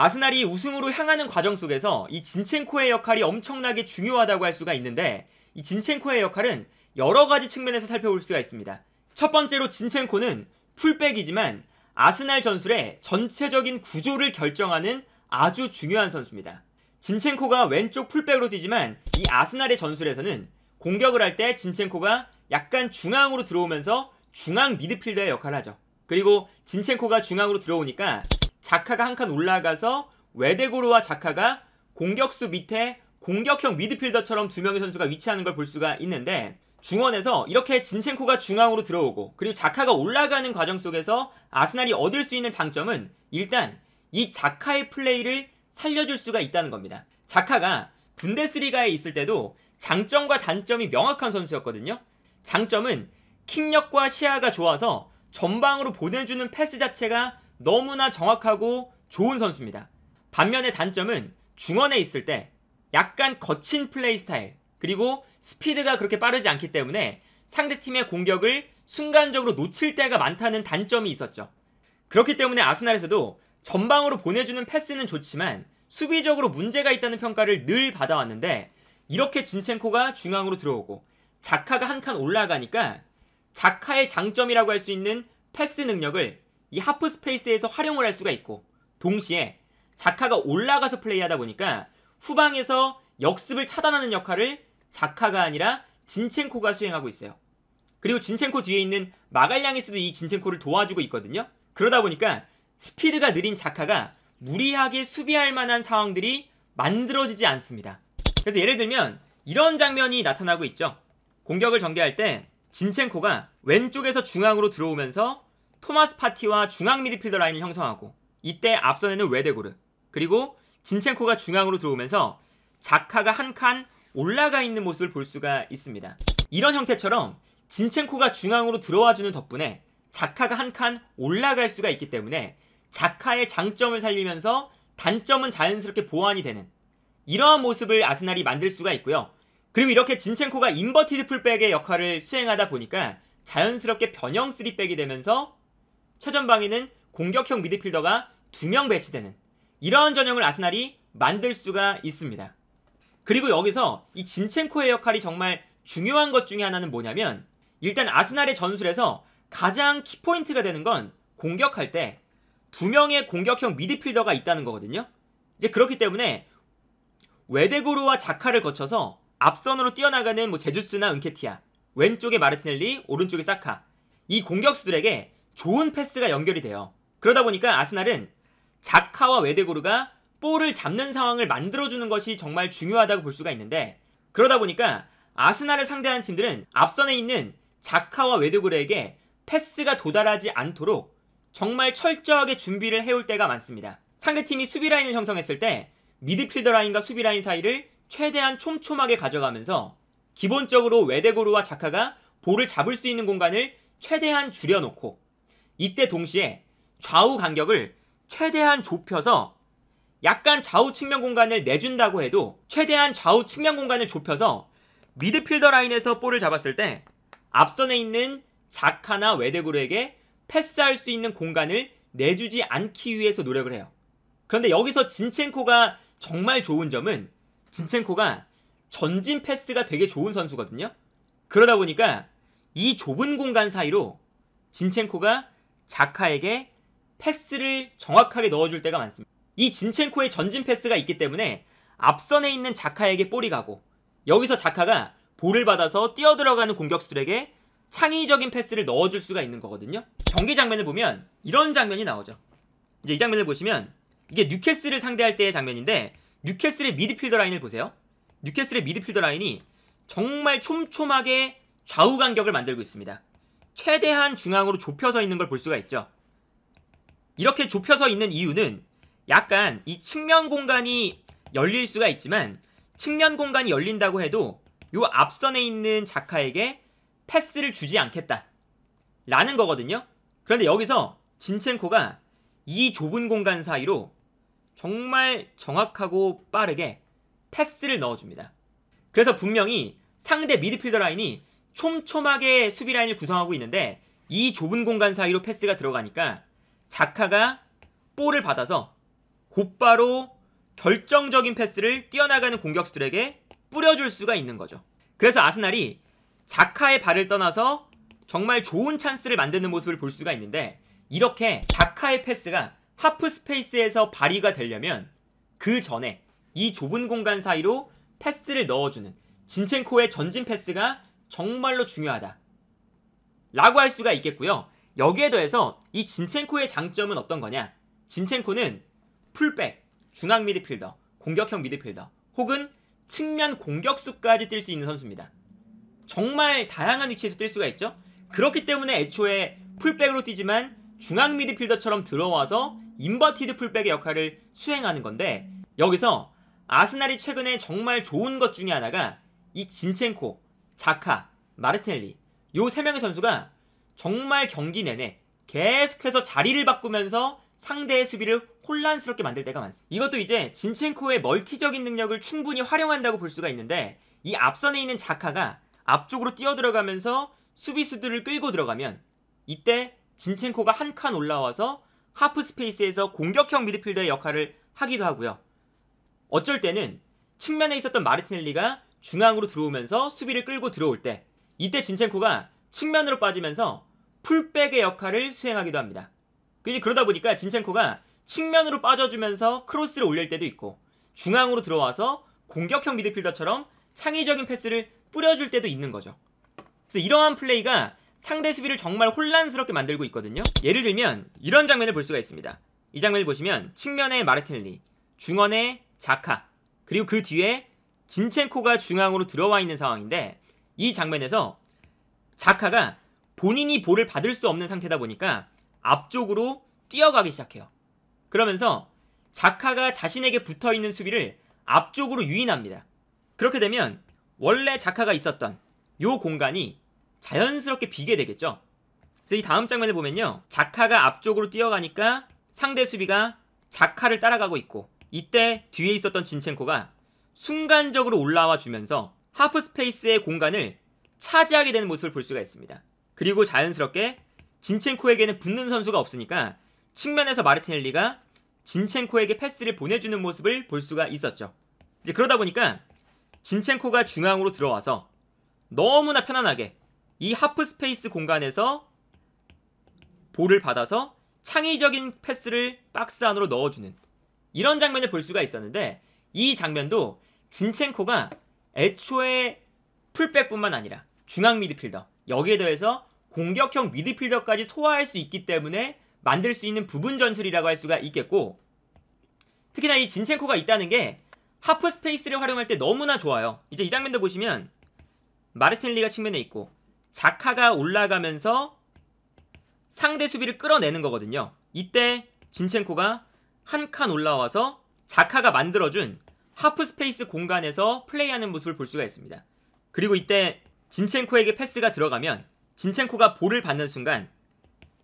아스날이 우승으로 향하는 과정 속에서 이 진첸코의 역할이 엄청나게 중요하다고 할 수가 있는데 이 진첸코의 역할은 여러 가지 측면에서 살펴볼 수가 있습니다. 첫 번째로 진첸코는 풀백이지만 아스날 전술의 전체적인 구조를 결정하는 아주 중요한 선수입니다. 진첸코가 왼쪽 풀백으로 뛰지만 이 아스날의 전술에서는 공격을 할 때 진첸코가 약간 중앙으로 들어오면서 중앙 미드필더의 역할을 하죠. 그리고 진첸코가 중앙으로 들어오니까 자카가 한 칸 올라가서 외대고르와 자카가 공격수 밑에 공격형 미드필더처럼 두 명의 선수가 위치하는 걸 볼 수가 있는데 중원에서 이렇게 진첸코가 중앙으로 들어오고 그리고 자카가 올라가는 과정 속에서 아스날이 얻을 수 있는 장점은 일단 이 자카의 플레이를 살려줄 수가 있다는 겁니다. 자카가 분데스리가에 있을 때도 장점과 단점이 명확한 선수였거든요. 장점은 킥력과 시야가 좋아서 전방으로 보내주는 패스 자체가 너무나 정확하고 좋은 선수입니다. 반면에 단점은 중원에 있을 때 약간 거친 플레이 스타일 그리고 스피드가 그렇게 빠르지 않기 때문에 상대팀의 공격을 순간적으로 놓칠 때가 많다는 단점이 있었죠. 그렇기 때문에 아스날에서도 전방으로 보내주는 패스는 좋지만 수비적으로 문제가 있다는 평가를 늘 받아왔는데 이렇게 진첸코가 중앙으로 들어오고 자카가 한 칸 올라가니까 자카의 장점이라고 할 수 있는 패스 능력을 이 half space에서 활용을 할 수가 있고 동시에 자카가 올라가서 플레이하다 보니까 후방에서 역습을 차단하는 역할을 자카가 아니라 진첸코가 수행하고 있어요. 그리고 진첸코 뒤에 있는 마갈량이스도 이 진첸코를 도와주고 있거든요. 그러다 보니까 스피드가 느린 자카가 무리하게 수비할 만한 상황들이 만들어지지 않습니다. 그래서 예를 들면 이런 장면이 나타나고 있죠. 공격을 전개할 때 진첸코가 왼쪽에서 중앙으로 들어오면서 토마스 파티와 중앙 미드필더 라인을 형성하고 이때 앞선에는 웨데고르 그리고 진첸코가 중앙으로 들어오면서 자카가 한 칸 올라가 있는 모습을 볼 수가 있습니다. 이런 형태처럼 진첸코가 중앙으로 들어와주는 덕분에 자카가 한 칸 올라갈 수가 있기 때문에 자카의 장점을 살리면서 단점은 자연스럽게 보완이 되는 이러한 모습을 아스날이 만들 수가 있고요. 그리고 이렇게 진첸코가 inverted 풀백의 역할을 수행하다 보니까 자연스럽게 변형 3백이 되면서 최전방에는 공격형 미드필더가 두 명 배치되는 이러한 전형을 아스날이 만들 수가 있습니다. 그리고 여기서 이 진첸코의 역할이 정말 중요한 것 중에 하나는 뭐냐면 일단 아스날의 전술에서 가장 키포인트가 되는 건 공격할 때 두 명의 공격형 미드필더가 있다는 거거든요. 이제 그렇기 때문에 웨데고르와 자카를 거쳐서 앞선으로 뛰어나가는 뭐 제주스나 은케티아, 왼쪽에 마르티넬리, 오른쪽에 사카 이 공격수들에게 좋은 패스가 연결이 돼요. 그러다 보니까 아스날은 자카와 웨데고르가 볼을 잡는 상황을 만들어주는 것이 정말 중요하다고 볼 수가 있는데 그러다 보니까 아스날을 상대하는 팀들은 앞선에 있는 자카와 웨데고르에게 패스가 도달하지 않도록 정말 철저하게 준비를 해올 때가 많습니다. 상대팀이 수비 라인을 형성했을 때 미드필더 라인과 수비 라인 사이를 최대한 촘촘하게 가져가면서 기본적으로 웨데고르와 자카가 볼을 잡을 수 있는 공간을 최대한 줄여놓고 이때 동시에 좌우 간격을 최대한 좁혀서 약간 좌우 측면 공간을 내준다고 해도 최대한 좌우 측면 공간을 좁혀서 미드필더 라인에서 볼을 잡았을 때 앞선에 있는 자카나 웨데고르에게 패스할 수 있는 공간을 내주지 않기 위해서 노력을 해요. 그런데 여기서 진첸코가 정말 좋은 점은 진첸코가 전진 패스가 되게 좋은 선수거든요. 그러다 보니까 이 좁은 공간 사이로 진첸코가 자카에게 패스를 정확하게 넣어줄 때가 많습니다. 이 진첸코의 전진 패스가 있기 때문에 앞선에 있는 자카에게 볼이 가고 여기서 자카가 볼을 받아서 뛰어들어가는 공격수들에게 창의적인 패스를 넣어줄 수가 있는 거거든요. 경기 장면을 보면 이런 장면이 나오죠. 이제 이 장면을 보시면 이게 뉴캐슬을 상대할 때의 장면인데 뉴캐슬의 미드필더 라인을 보세요. 뉴캐슬의 미드필더 라인이 정말 촘촘하게 좌우 간격을 만들고 있습니다. 최대한 중앙으로 좁혀서 있는 걸 볼 수가 있죠. 이렇게 좁혀서 있는 이유는 약간 이 측면 공간이 열릴 수가 있지만 측면 공간이 열린다고 해도 요 앞선에 있는 자카에게 패스를 주지 않겠다. 라는 거거든요. 그런데 여기서 진첸코가 이 좁은 공간 사이로 정말 정확하고 빠르게 패스를 넣어줍니다. 그래서 분명히 상대 미드필더 라인이 촘촘하게 수비 라인을 구성하고 있는데 이 좁은 공간 사이로 패스가 들어가니까 자카가 볼을 받아서 곧바로 결정적인 패스를 뛰어나가는 공격수들에게 뿌려줄 수가 있는 거죠. 그래서 아스날이 자카의 발을 떠나서 정말 좋은 찬스를 만드는 모습을 볼 수가 있는데 이렇게 자카의 패스가 half space에서 발휘가 되려면 그 전에 이 좁은 공간 사이로 패스를 넣어주는 진첸코의 전진 패스가 정말로 중요하다. 라고 할 수가 있겠고요. 여기에 더해서 이 진첸코의 장점은 어떤 거냐? 진첸코는 풀백, 중앙 미드필더, 공격형 미드필더, 혹은 측면 공격수까지 뛸 수 있는 선수입니다. 정말 다양한 위치에서 뛸 수가 있죠. 그렇기 때문에 애초에 풀백으로 뛰지만 중앙 미드필더처럼 들어와서 inverted 풀백의 역할을 수행하는 건데 여기서 아스날이 최근에 정말 좋은 것 중에 하나가 이 진첸코, 자카, 마르텔리 요 세 명의 선수가 정말 경기 내내 계속해서 자리를 바꾸면서 상대의 수비를 혼란스럽게 만들 때가 많습니다. 이것도 이제 진첸코의 멀티적인 능력을 충분히 활용한다고 볼 수가 있는데 이 앞선에 있는 자카가 앞쪽으로 뛰어들어가면서 수비수들을 끌고 들어가면 이때 진첸코가 한 칸 올라와서 half space에서 공격형 미드필더의 역할을 하기도 하고요. 어쩔 때는 측면에 있었던 마르티넬리가 중앙으로 들어오면서 수비를 끌고 들어올 때 이때 진첸코가 측면으로 빠지면서 풀백의 역할을 수행하기도 합니다. 그지 그러다 보니까 진첸코가 측면으로 빠져주면서 크로스를 올릴 때도 있고 중앙으로 들어와서 공격형 미드필더처럼 창의적인 패스를 뿌려줄 때도 있는 거죠. 그래서 이러한 플레이가 상대 수비를 정말 혼란스럽게 만들고 있거든요. 예를 들면 이런 장면을 볼 수가 있습니다. 이 장면을 보시면 측면에 마르텔리, 중원에 자카, 그리고 그 뒤에 진첸코가 중앙으로 들어와 있는 상황인데 이 장면에서 자카가 본인이 볼을 받을 수 없는 상태다 보니까 앞쪽으로 뛰어가기 시작해요. 그러면서 자카가 자신에게 붙어 있는 수비를 앞쪽으로 유인합니다. 그렇게 되면 원래 자카가 있었던 요 공간이 자연스럽게 비게 되겠죠. 그래서 이 다음 장면을 보면요. 자카가 앞쪽으로 뛰어가니까 상대 수비가 자카를 따라가고 있고 이때 뒤에 있었던 진첸코가 순간적으로 올라와 주면서 하프 스페이스의 공간을 차지하게 되는 모습을 볼 수가 있습니다. 그리고 자연스럽게 진첸코에게는 붙는 선수가 없으니까 측면에서 마르티넬리가 진첸코에게 패스를 보내주는 모습을 볼 수가 있었죠. 이제 그러다 보니까 진첸코가 중앙으로 들어와서 너무나 편안하게 이 half space 공간에서 볼을 받아서 창의적인 패스를 박스 안으로 넣어주는 이런 장면을 볼 수가 있었는데 이 장면도 진첸코가 애초에 풀백뿐만 아니라 중앙 미드필더 여기에 더해서 공격형 미드필더까지 소화할 수 있기 때문에 만들 수 있는 부분 전술이라고 할 수가 있겠고 특히나 이 진첸코가 있다는 게 half space를 활용할 때 너무나 좋아요. 이제 이 장면도 보시면 마르티넬리가 측면에 있고 자카가 올라가면서 상대 수비를 끌어내는 거거든요. 이때 진첸코가 한 칸 올라와서 자카가 만들어준 half space 공간에서 플레이하는 모습을 볼 수가 있습니다. 그리고 이때 진첸코에게 패스가 들어가면 진첸코가 볼을 받는 순간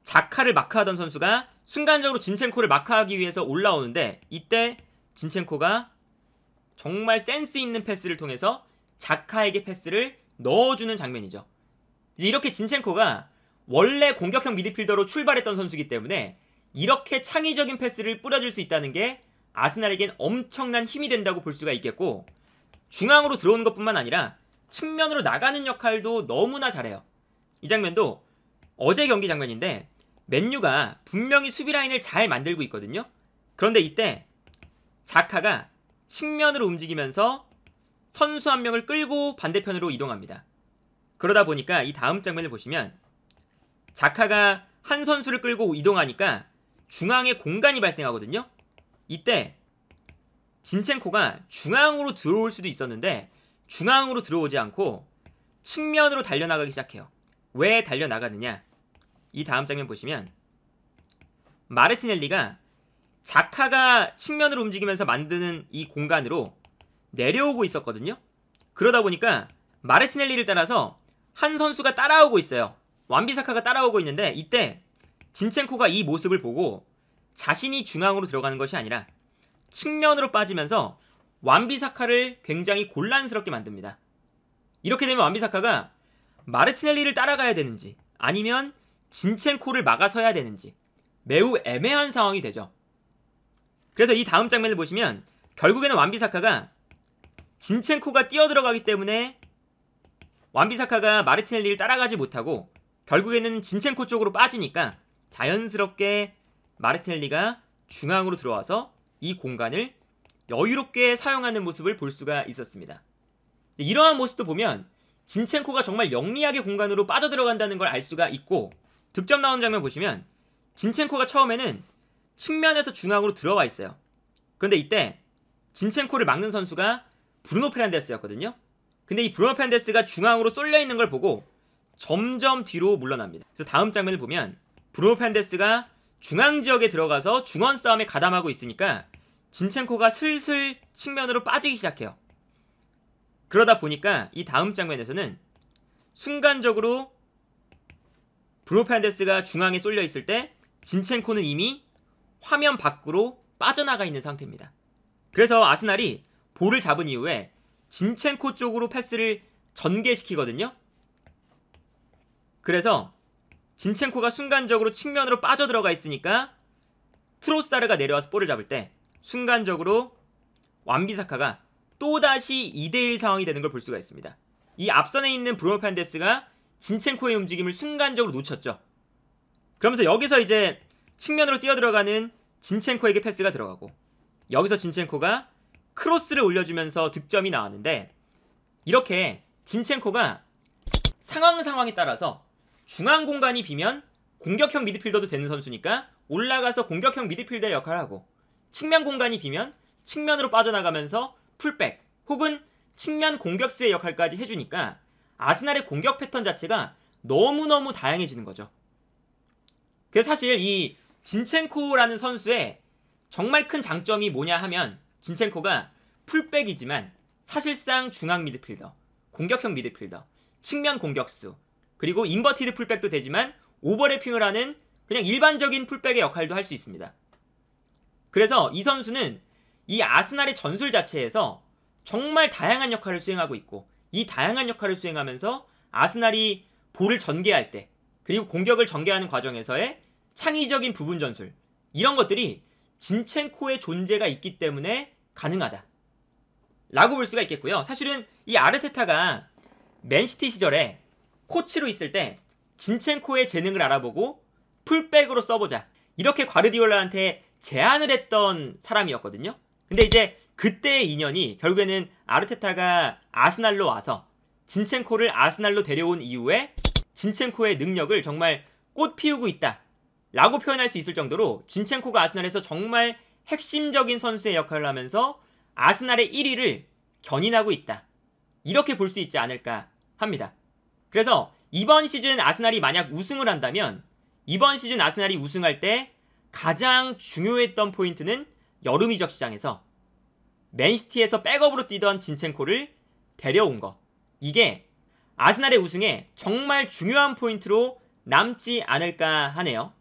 자카를 마크하던 선수가 순간적으로 진첸코를 마크하기 위해서 올라오는데 이때 진첸코가 정말 센스 있는 패스를 통해서 자카에게 패스를 넣어주는 장면이죠. 이렇게 진첸코가 원래 공격형 미드필더로 출발했던 선수이기 때문에 이렇게 창의적인 패스를 뿌려줄 수 있다는 게 아스날에겐 엄청난 힘이 된다고 볼 수가 있겠고 중앙으로 들어오는 것뿐만 아니라 측면으로 나가는 역할도 너무나 잘해요. 이 장면도 어제 경기 장면인데 맨유가 분명히 수비 라인을 잘 만들고 있거든요. 그런데 이때 자카가 측면으로 움직이면서 선수 한 명을 끌고 반대편으로 이동합니다. 그러다 보니까 이 다음 장면을 보시면 자카가 한 선수를 끌고 이동하니까 중앙에 공간이 발생하거든요. 이때 진첸코가 중앙으로 들어올 수도 있었는데 중앙으로 들어오지 않고 측면으로 달려나가기 시작해요. 왜 달려나가느냐? 이 다음 장면 보시면 마르티넬리가 자카가 측면으로 움직이면서 만드는 이 공간으로 내려오고 있었거든요. 그러다 보니까 마르티넬리를 따라서 한 선수가 따라오고 있어요. 완비사카가 따라오고 있는데 이때 진첸코가 이 모습을 보고 자신이 중앙으로 들어가는 것이 아니라 측면으로 빠지면서 완비사카를 굉장히 곤란스럽게 만듭니다. 이렇게 되면 완비사카가 마르티넬리를 따라가야 되는지 아니면 진첸코를 막아서야 되는지 매우 애매한 상황이 되죠. 그래서 이 다음 장면을 보시면 결국에는 완비사카가 진첸코가 뛰어들어가기 때문에 완비사카가 마르티넬리를 따라가지 못하고 결국에는 진첸코 쪽으로 빠지니까 자연스럽게 마르티넬리가 중앙으로 들어와서 이 공간을 여유롭게 사용하는 모습을 볼 수가 있었습니다. 이러한 모습도 보면 진첸코가 정말 영리하게 공간으로 빠져들어간다는 걸 알 수가 있고 득점 나온 장면 보시면 진첸코가 처음에는 측면에서 중앙으로 들어와 있어요. 그런데 이때 진첸코를 막는 선수가 브루노 페란데스였거든요. 근데 이 브루노 페란데스가 중앙으로 쏠려 있는 걸 보고 점점 뒤로 물러납니다. 그래서 다음 장면을 보면 브루노 페란데스가 중앙 지역에 들어가서 중원 싸움에 가담하고 있으니까 진첸코가 슬슬 측면으로 빠지기 시작해요. 그러다 보니까 이 다음 장면에서는 순간적으로 브루노 페란데스가 중앙에 쏠려 있을 때 진첸코는 이미 화면 밖으로 빠져나가 있는 상태입니다. 그래서 아스날이 볼을 잡은 이후에 진첸코 쪽으로 패스를 전개시키거든요. 그래서 진첸코가 순간적으로 측면으로 빠져들어가 있으니까 트로사르가 내려와서 볼을 잡을 때 순간적으로 완비사카가 또다시 2대1 상황이 되는 걸 볼 수가 있습니다. 이 앞선에 있는 브루노 판데스가 진첸코의 움직임을 순간적으로 놓쳤죠. 그러면서 여기서 이제 측면으로 뛰어들어가는 진첸코에게 패스가 들어가고 여기서 진첸코가 크로스를 올려주면서 득점이 나왔는데 이렇게 진첸코가 상황 상황에 따라서 중앙 공간이 비면 공격형 미드필더도 되는 선수니까 올라가서 공격형 미드필더의 역할을 하고 측면 공간이 비면 측면으로 빠져나가면서 풀백 혹은 측면 공격수의 역할까지 해주니까 아스날의 공격 패턴 자체가 너무너무 다양해지는 거죠. 그래서 사실 이 진첸코라는 선수의 정말 큰 장점이 뭐냐 하면 진첸코가 풀백이지만 사실상 중앙 미드필더, 공격형 미드필더, 측면 공격수, 그리고 inverted 풀백도 되지만 오버래핑을 하는 그냥 일반적인 풀백의 역할도 할 수 있습니다. 그래서 이 선수는 이 아스날의 전술 자체에서 정말 다양한 역할을 수행하고 있고 이 다양한 역할을 수행하면서 아스날이 볼을 전개할 때 그리고 공격을 전개하는 과정에서의 창의적인 부분 전술 이런 것들이 진첸코의 존재가 있기 때문에 가능하다. 라고 볼 수가 있겠고요. 사실은 이 아르테타가 맨시티 시절에 코치로 있을 때 진첸코의 재능을 알아보고 풀백으로 써보자. 이렇게 과르디올라한테 제안을 했던 사람이었거든요. 근데 이제 그때의 인연이 결국에는 아르테타가 아스날로 와서 진첸코를 아스날로 데려온 이후에 진첸코의 능력을 정말 꽃 피우고 있다. 라고 표현할 수 있을 정도로 진첸코가 아스날에서 정말 핵심적인 선수의 역할을 하면서 아스날의 1위를 견인하고 있다. 이렇게 볼 수 있지 않을까 합니다. 그래서 이번 시즌 아스날이 만약 우승을 한다면 이번 시즌 아스날이 우승할 때 가장 중요했던 포인트는 여름 이적 시장에서 맨시티에서 백업으로 뛰던 진첸코를 데려온 거. 이게 아스날의 우승에 정말 중요한 포인트로 남지 않을까 하네요.